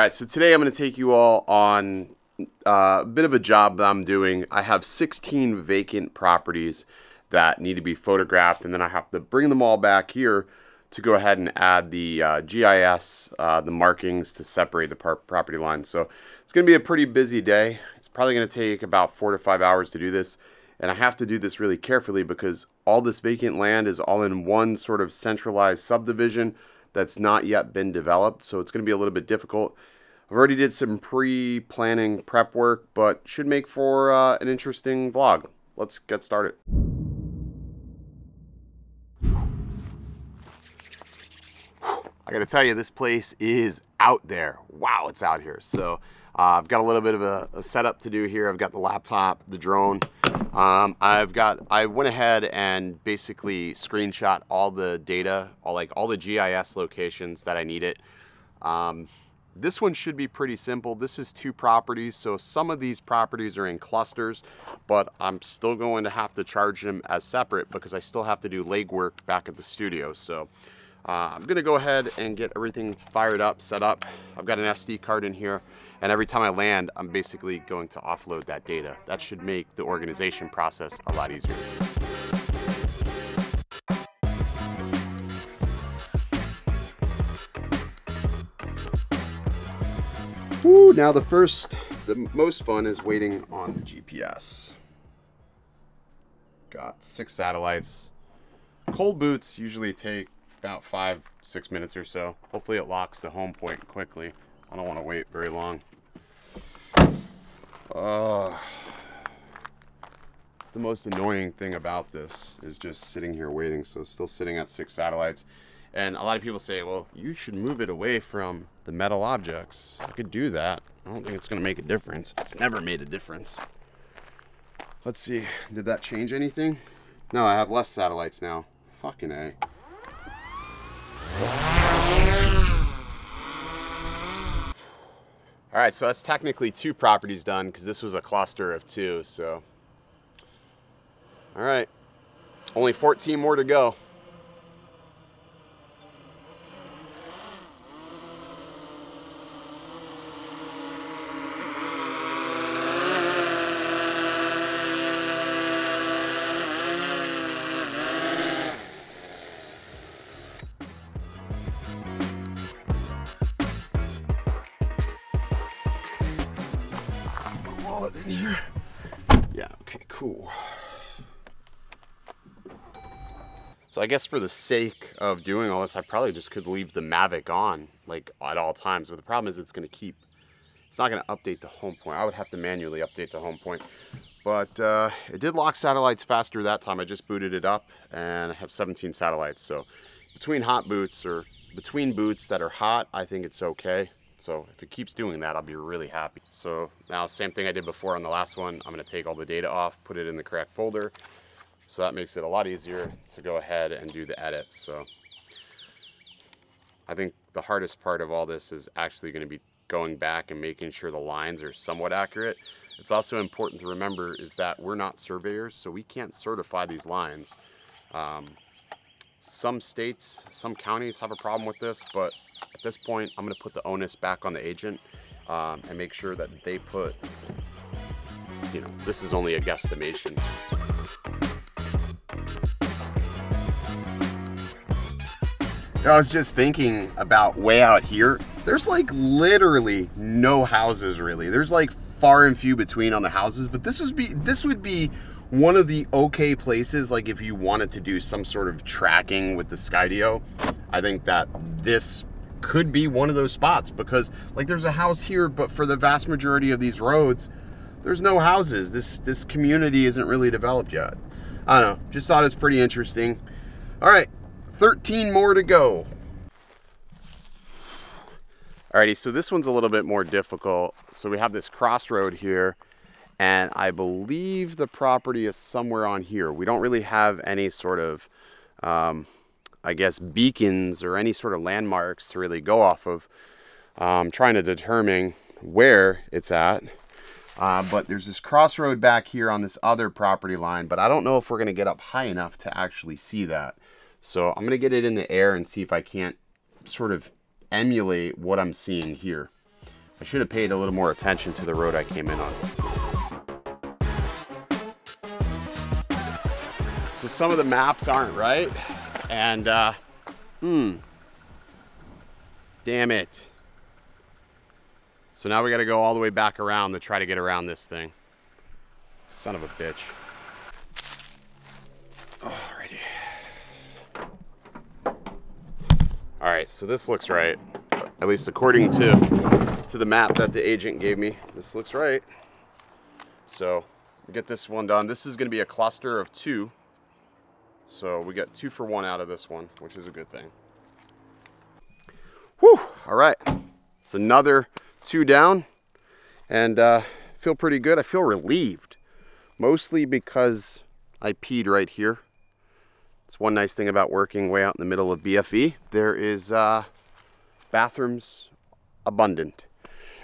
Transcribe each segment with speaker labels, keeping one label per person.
Speaker 1: All right, so today I'm going to take you all on uh, a bit of a job that I'm doing. I have 16 vacant properties that need to be photographed, and then I have to bring them all back here to go ahead and add the uh, GIS, uh, the markings to separate the property lines. So it's going to be a pretty busy day. It's probably going to take about four to five hours to do this. And I have to do this really carefully because all this vacant land is all in one sort of centralized subdivision that's not yet been developed. So it's going to be a little bit difficult. I've already did some pre-planning prep work, but should make for uh, an interesting vlog. Let's get started. I gotta tell you, this place is out there. Wow, it's out here. So uh, I've got a little bit of a, a, setup to do here. I've got the laptop, the drone. Um, I've got, I went ahead and basically screenshot all the data, all like all the GIS locations that I needed. Um, this one should be pretty simple. This is two properties, so some of these properties are in clusters, but I'm still going to have to charge them as separate because I still have to do legwork back at the studio. So uh, I'm gonna go ahead and get everything fired up, set up. I've got an SD card in here, and every time I land, I'm basically going to offload that data. That should make the organization process a lot easier. Woo, now the first, the most fun is waiting on the GPS. Got six satellites. Cold boots usually take about five, six minutes or so. Hopefully it locks the home point quickly. I don't want to wait very long. Uh, the most annoying thing about this is just sitting here waiting. So still sitting at six satellites. And a lot of people say, well, you should move it away from the metal objects. I could do that. I don't think it's going to make a difference. It's never made a difference. Let's see. Did that change anything? No, I have less satellites now. Fucking A. All right, so that's technically two properties done because this was a cluster of two, so. All right, only 14 more to go. In here. Yeah, okay, cool. So I guess for the sake of doing all this, I probably just could leave the Mavic on, like at all times. But the problem is it's gonna keep, it's not gonna update the home point. I would have to manually update the home point. But uh, it did lock satellites faster that time. I just booted it up and I have 17 satellites. So between hot boots or between boots that are hot, I think it's okay. So if it keeps doing that, I'll be really happy. So now same thing I did before on the last one, I'm gonna take all the data off, put it in the correct folder. So that makes it a lot easier to go ahead and do the edits. So I think the hardest part of all this is actually gonna be going back and making sure the lines are somewhat accurate. It's also important to remember is that we're not surveyors, so we can't certify these lines. Um, some states, some counties have a problem with this, but at this point, I'm gonna put the onus back on the agent um, and make sure that they put, you know, this is only a guesstimation. I was just thinking about way out here. There's like literally no houses really. There's like far and few between on the houses, but this would be this would be one of the okay places like if you wanted to do some sort of tracking with the Skydio. I think that this could be one of those spots because like there's a house here, but for the vast majority of these roads, there's no houses. This this community isn't really developed yet. I don't know, just thought it's pretty interesting. All right, 13 more to go. Alrighty, so this one's a little bit more difficult. So we have this crossroad here, and I believe the property is somewhere on here. We don't really have any sort of um, I guess, beacons or any sort of landmarks to really go off of, um, trying to determine where it's at. Uh, but there's this crossroad back here on this other property line, but I don't know if we're gonna get up high enough to actually see that. So I'm gonna get it in the air and see if I can't sort of emulate what I'm seeing here. I should have paid a little more attention to the road I came in on. So some of the maps aren't right. And, uh, hmm, damn it. So now we gotta go all the way back around to try to get around this thing. Son of a bitch. Alrighty. All right, so this looks right. At least according to, to the map that the agent gave me, this looks right. So get this one done. This is gonna be a cluster of two. So we got two for one out of this one, which is a good thing. Whew, all right. It's another two down and uh, feel pretty good. I feel relieved, mostly because I peed right here. It's one nice thing about working way out in the middle of BFE. There is uh, bathrooms abundant.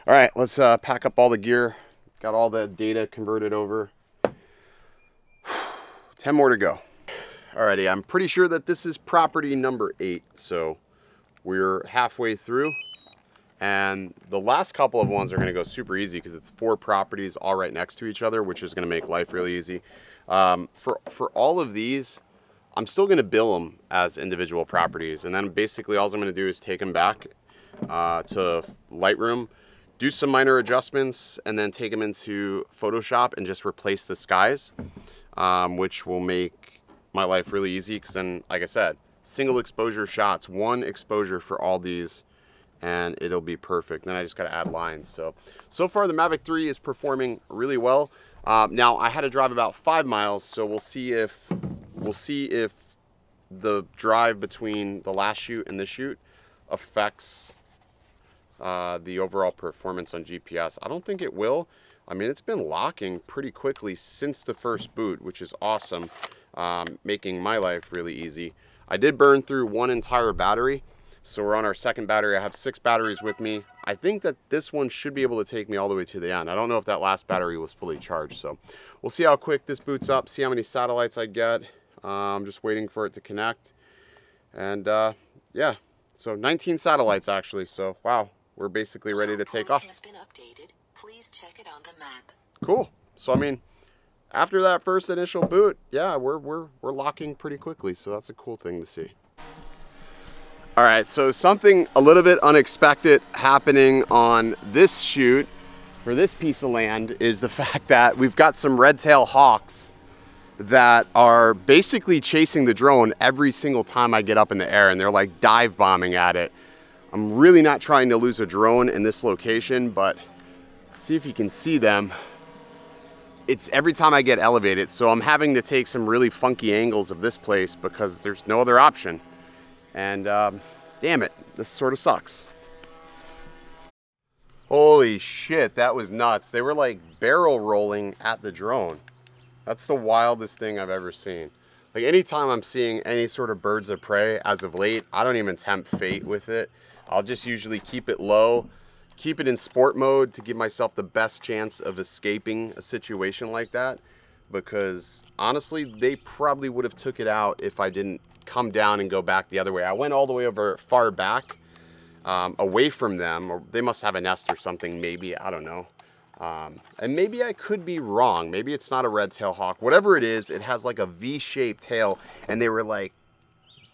Speaker 1: All right, let's uh, pack up all the gear. Got all the data converted over. 10 more to go. Alrighty, I'm pretty sure that this is property number eight. So we're halfway through. And the last couple of ones are gonna go super easy because it's four properties all right next to each other, which is gonna make life really easy. Um, for, for all of these, I'm still gonna bill them as individual properties. And then basically all I'm gonna do is take them back uh, to Lightroom, do some minor adjustments, and then take them into Photoshop and just replace the skies, um, which will make my life really easy because then, like I said, single exposure shots, one exposure for all these and it'll be perfect. Then I just got to add lines. So, so far the Mavic 3 is performing really well. Um, now I had to drive about five miles, so we'll see if we'll see if the drive between the last shoot and this shoot affects uh, the overall performance on GPS. I don't think it will. I mean, it's been locking pretty quickly since the first boot, which is awesome, um, making my life really easy. I did burn through one entire battery, so we're on our second battery. I have six batteries with me. I think that this one should be able to take me all the way to the end. I don't know if that last battery was fully charged. So we'll see how quick this boots up, see how many satellites I get. Uh, I'm just waiting for it to connect. And uh, yeah, so 19 satellites actually. So wow, we're basically ready to take off. Has been updated. Please check it on the map. Cool. So I mean, after that first initial boot, yeah, we're, we're, we're locking pretty quickly. So that's a cool thing to see. All right, so something a little bit unexpected happening on this shoot for this piece of land is the fact that we've got some red-tail hawks that are basically chasing the drone every single time I get up in the air and they're like dive bombing at it. I'm really not trying to lose a drone in this location, but see if you can see them. It's every time I get elevated, so I'm having to take some really funky angles of this place because there's no other option. And um, damn it, this sort of sucks. Holy shit, that was nuts. They were like barrel rolling at the drone. That's the wildest thing I've ever seen. Like anytime I'm seeing any sort of birds of prey as of late, I don't even tempt fate with it. I'll just usually keep it low, keep it in sport mode to give myself the best chance of escaping a situation like that. Because honestly, they probably would have took it out if I didn't come down and go back the other way. I went all the way over far back um, away from them, or they must have a nest or something, maybe, I don't know. Um, and maybe I could be wrong. Maybe it's not a red tail hawk. Whatever it is, it has like a V-shaped tail, and they were like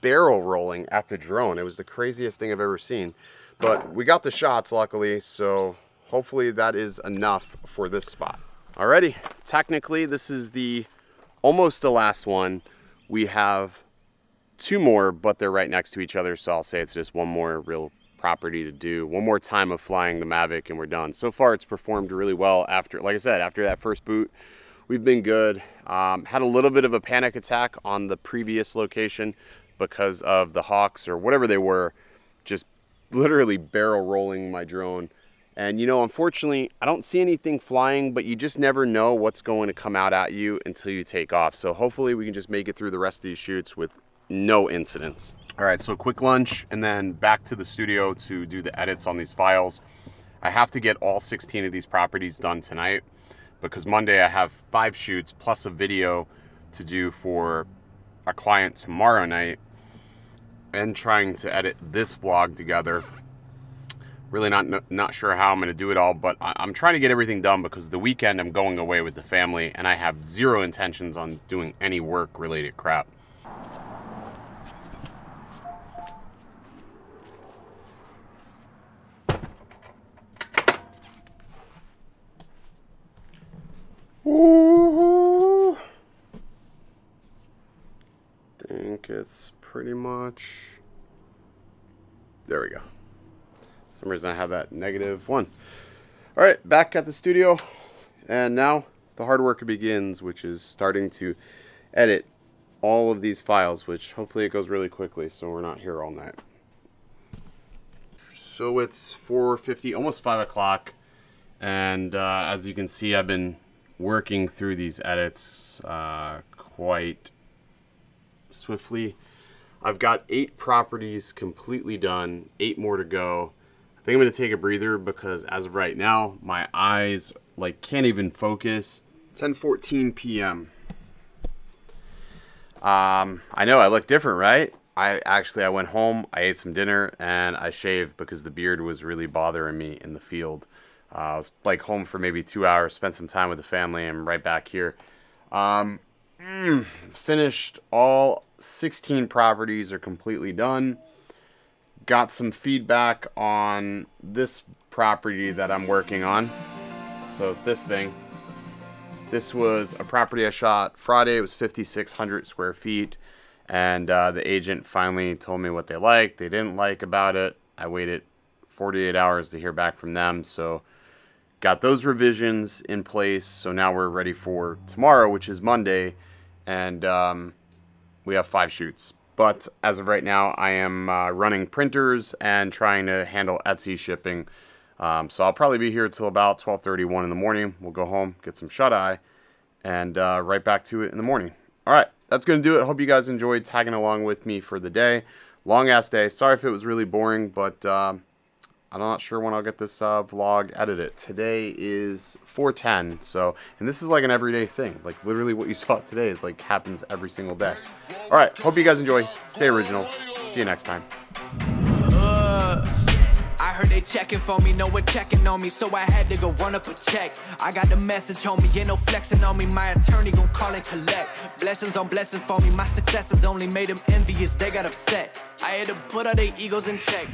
Speaker 1: barrel rolling at the drone. It was the craziest thing I've ever seen. But we got the shots, luckily, so hopefully that is enough for this spot. Alrighty, technically this is the almost the last one. We have two more, but they're right next to each other. So I'll say it's just one more real property to do. One more time of flying the Mavic and we're done. So far it's performed really well after, like I said, after that first boot, we've been good. Um, had a little bit of a panic attack on the previous location because of the Hawks or whatever they were, literally barrel rolling my drone. And you know, unfortunately, I don't see anything flying, but you just never know what's going to come out at you until you take off. So hopefully we can just make it through the rest of these shoots with no incidents. All right, so quick lunch and then back to the studio to do the edits on these files. I have to get all 16 of these properties done tonight because Monday I have five shoots plus a video to do for a client tomorrow night and trying to edit this vlog together really not not sure how I'm going to do it all, but I'm trying to get everything done because the weekend I'm going away with the family and I have zero intentions on doing any work related crap. Ooh. Think it's pretty much there we go some reason I have that negative one. All right, back at the studio. And now the hard work begins, which is starting to edit all of these files, which hopefully it goes really quickly so we're not here all night. So it's 4.50, almost 5 o'clock. And uh, as you can see, I've been working through these edits uh, quite swiftly. I've got eight properties completely done, eight more to go. I think I'm to take a breather because as of right now, my eyes like can't even focus. 10:14 p.m. Um, I know I look different, right? I actually I went home, I ate some dinner, and I shaved because the beard was really bothering me in the field. Uh, I was like home for maybe two hours, spent some time with the family, and right back here. Um, mm, finished all 16 properties are completely done got some feedback on this property that I'm working on. So this thing, this was a property I shot Friday. It was 5,600 square feet. And uh, the agent finally told me what they liked, they didn't like about it. I waited 48 hours to hear back from them. So got those revisions in place. So now we're ready for tomorrow, which is Monday. And um, we have five shoots. But as of right now, I am uh, running printers and trying to handle Etsy shipping. Um, so I'll probably be here till about 12:31 in the morning. We'll go home, get some shut eye, and uh, right back to it in the morning. All right, that's gonna do it. Hope you guys enjoyed tagging along with me for the day. Long ass day. Sorry if it was really boring, but. Um, I'm not sure when I'll get this uh, vlog edited. Today is 410, so, and this is like an everyday thing. Like literally what you saw today is like happens every single day. All right, hope you guys enjoy. Stay original. See you next time. Uh, I heard they checking for me, no one checking on me, so I had to go run up a check. I got the message on me, ain't no flexing on me, my attorney gon' call and collect. Blessings on blessings for me, my successes only made them envious, they got upset. I had to put all their egos in check.